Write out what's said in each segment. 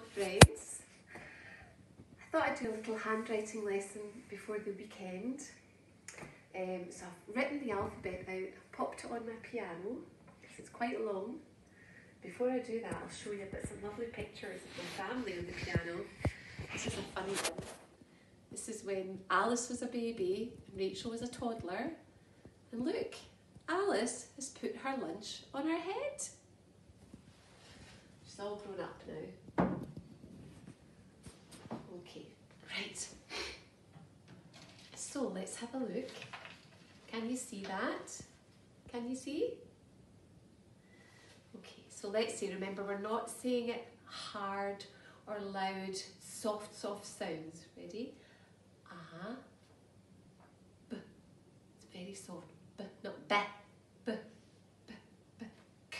Friends. I thought I'd do a little handwriting lesson before the weekend. Um, so I've written the alphabet out, popped it on my piano it's quite long. Before I do that I'll show you a but some lovely pictures of my family on the piano. This is a funny one. This is when Alice was a baby and Rachel was a toddler. And look, Alice has put her lunch on her head. She's all grown up now. Right. So let's have a look. Can you see that? Can you see? Okay, so let's see. Remember, we're not saying it hard or loud, soft, soft sounds. Ready? Ah. B. It's very soft. B, not B. B. B. B. K.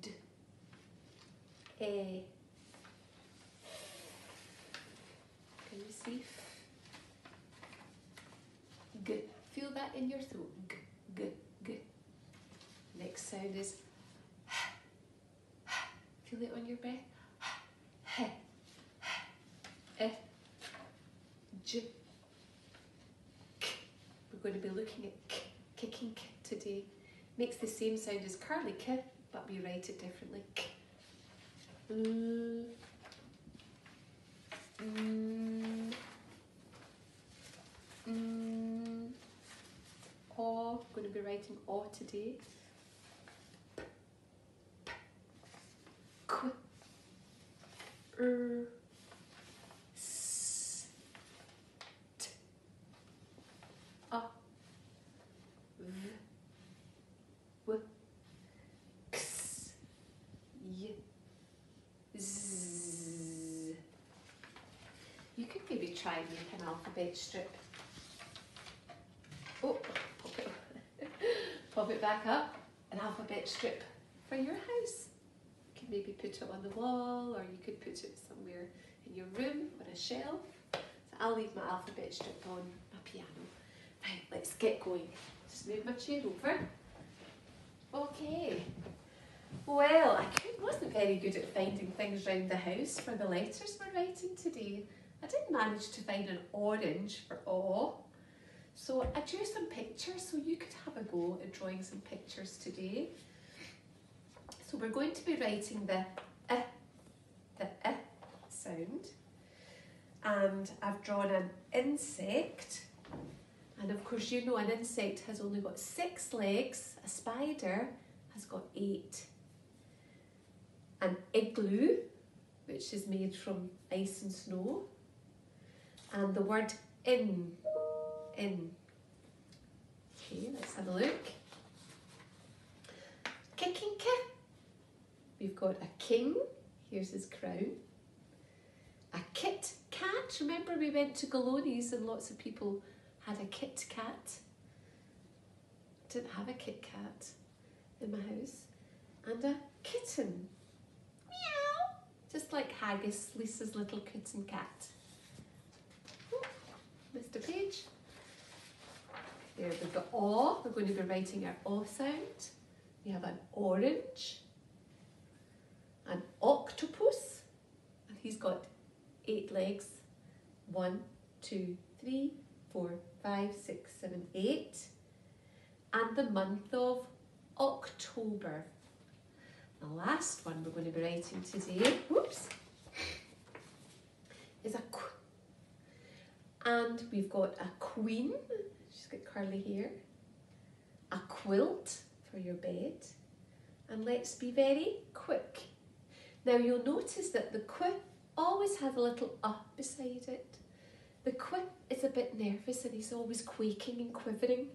D. A. Can you see? G. Feel that in your throat. G. G. G. Next sound is Feel it on your breath. Eh. We're going to be looking at k, kicking k today. Makes the same sound as curly k, but we write it differently. K. Mm. Mm. O. Going to be writing O today. Er. You could maybe try and make an alphabet strip. Oh, pop it, pop it back up. An alphabet strip for your house. You can maybe put it on the wall or you could put it somewhere in your room on a shelf. So I'll leave my alphabet strip on my piano. Right, let's get going. Just move my chair over. Okay. Well, I wasn't very good at finding things around the house for the letters we're writing today. I didn't manage to find an orange for O. So I drew some pictures so you could have a go at drawing some pictures today. So we're going to be writing the uh, the uh sound. And I've drawn an insect. And of course you know an insect has only got six legs. A spider has got eight. An igloo, which is made from ice and snow. And the word in, in. Okay, let's have a look. Kicking kit. We've got a king, here's his crown. A kit kat, remember we went to Galoni's and lots of people had a Kit Kat. Didn't have a Kit Kat in my house. And a kitten. Meow. Just like Haggis, Lisa's little kitten cat. Oh, Mr. Page. There we've got O. We're going to be writing our O sound. We have an orange. An octopus. And he's got eight legs. One, two, three, four, five, six, seven, eight. And the month of October. The last one we're going to be writing today, whoops, is a qu. And we've got a queen, she's got curly hair, quilt for your bed, and let's be very quick. Now you'll notice that the qu always has a little uh beside it. The quip is a bit nervous and he's always quaking and quivering.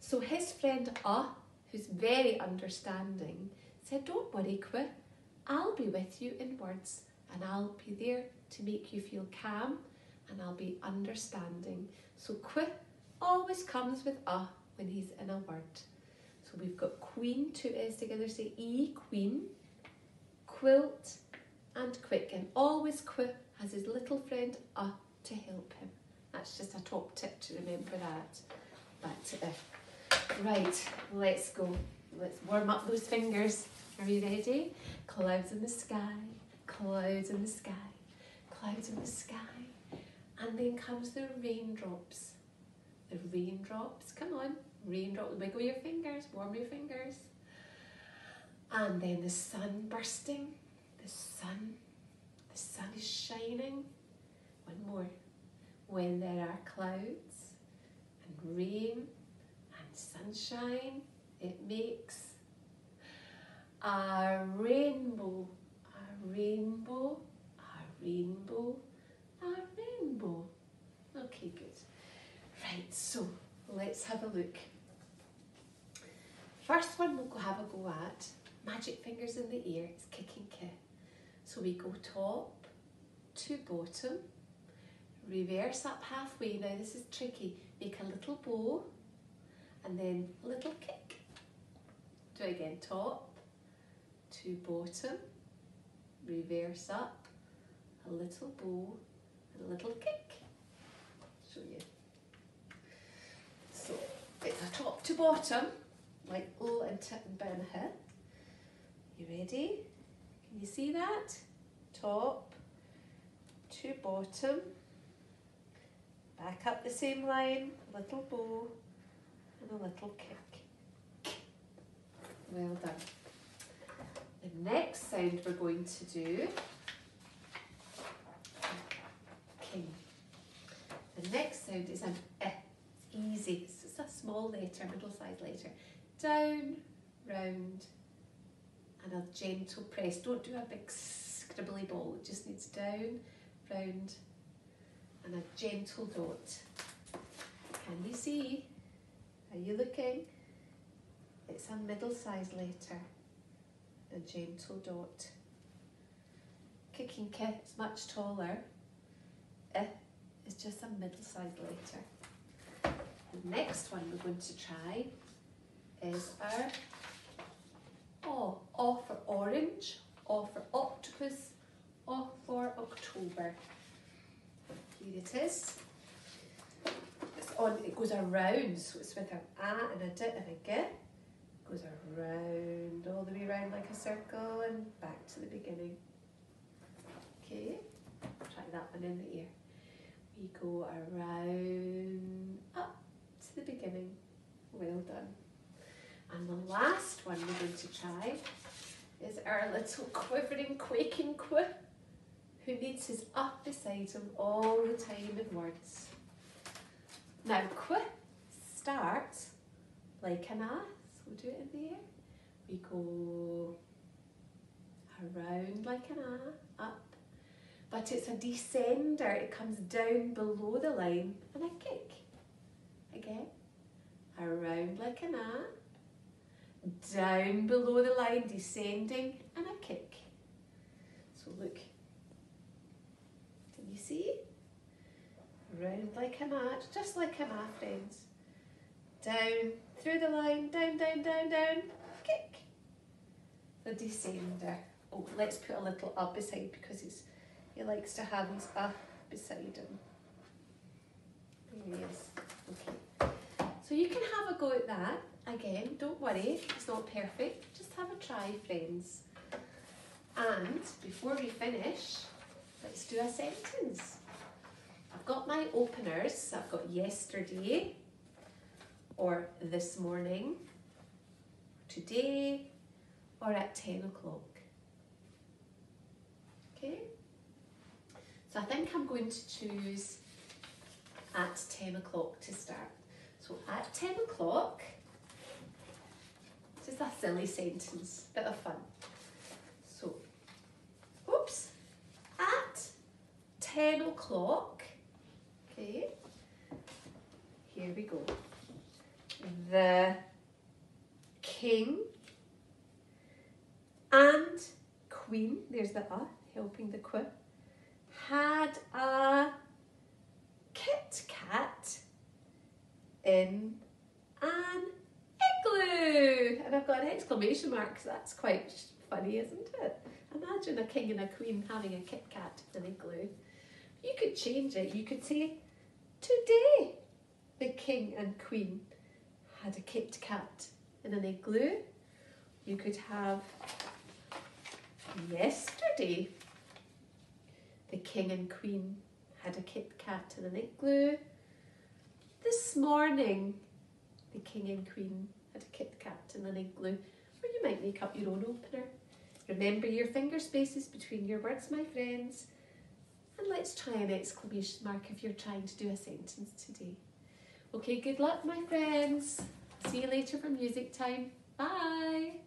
So his friend Ah, who's very understanding, said, Don't worry, Quip, I'll be with you in words and I'll be there to make you feel calm and I'll be understanding. So Quip always comes with Ah when he's in a word. So we've got queen, two S's together, say E, queen, quilt, and quick. And always Quip has his little friend Ah to help him. That's just a top tip to remember that. But uh, right, let's go. Let's warm up those fingers. Are you ready? Clouds in the sky, clouds in the sky, clouds in the sky. And then comes the raindrops. The raindrops, come on, raindrops, wiggle your fingers, warm your fingers. And then the sun bursting, the sun, the sun is shining. One more. When there are clouds and rain and sunshine, it makes a rainbow, a rainbow, a rainbow, a rainbow. Okay, good. Right, so let's have a look. First one we'll go have a go at magic fingers in the air, it's kicking kick. So we go top to bottom, reverse up halfway. Now this is tricky. Make a little bow and then a little kick. Do it again, top to bottom, reverse up, a little bow and a little kick. Show you. It's a top to bottom, like all and Tip and Ben here. You ready? Can you see that? Top to bottom, back up the same line, little bow and a little kick. Well done. The next sound we're going to do, king. The next sound is an eh. It's easy. It's small letter, middle-sized letter. Down, round, and a gentle press. Don't do a big scribbly ball. It just needs down, round, and a gentle dot. Can you see? Are you looking? It's a middle-sized letter a gentle dot. Kicking kit is much taller. Eh, I is just a middle-sized letter. The next one we're going to try is our O. O for orange, O for octopus, O for October. Here it is. It's on, it goes around, so it's with an A and a D and a G goes around, all the way around like a circle and back to the beginning. Okay, try that one in the ear. We go around, to the beginning. Well done. And the last one we're going to try is our little quivering, quaking qu, who needs his up beside him all the time in words. Now, qu starts like an ass. We'll do it in the air. We go around like an A, up. But it's a descender, it comes down below the line and a kick. Again, around like an A, down below the line, descending and a kick. So look, can you see? Round like an A, just like an A friends. Down, through the line, down, down, down, down, kick. The descender. Oh, let's put a little up beside because he likes to have his up beside him. There he is. Okay. So you can have a go at that. Again, don't worry, it's not perfect. Just have a try, friends. And before we finish, let's do a sentence. I've got my openers. I've got yesterday, or this morning, today, or at 10 o'clock. Okay? So I think I'm going to choose at 10 o'clock to start. So at 10 o'clock, just a silly sentence, bit of fun. So, oops, at 10 o'clock, okay, here we go the king and queen, there's the uh, helping the queen, had a Kit Kat in an igloo. And I've got an exclamation mark because that's quite funny, isn't it? Imagine a king and a queen having a Kit Kat in an igloo. You could change it. You could say, today the king and queen had a Kit Kat in an igloo. You could have yesterday the king and queen had a Kit Kat in an igloo. This morning, the king and queen had a Kit Kat in an igloo. Or you might make up your own opener. Remember your finger spaces between your words, my friends. And let's try an exclamation mark if you're trying to do a sentence today. Okay, good luck, my friends. See you later for music time. Bye.